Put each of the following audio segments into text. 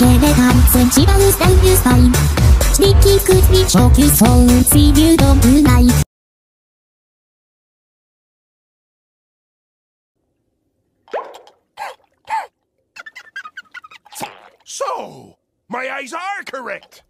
And shivers down your spine Sneaky soul See you don't tonight So, my eyes are correct!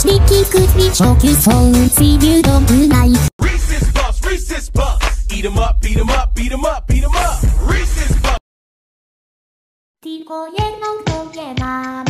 Sticky could be chocky, so see you don't like. Reese's Puffs. Eat 'em up, beat 'em up, beat 'em up, beat 'em up. Reese's Puffs. 뒤고에 멍 고에 맘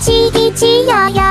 叽叽叽呀呀。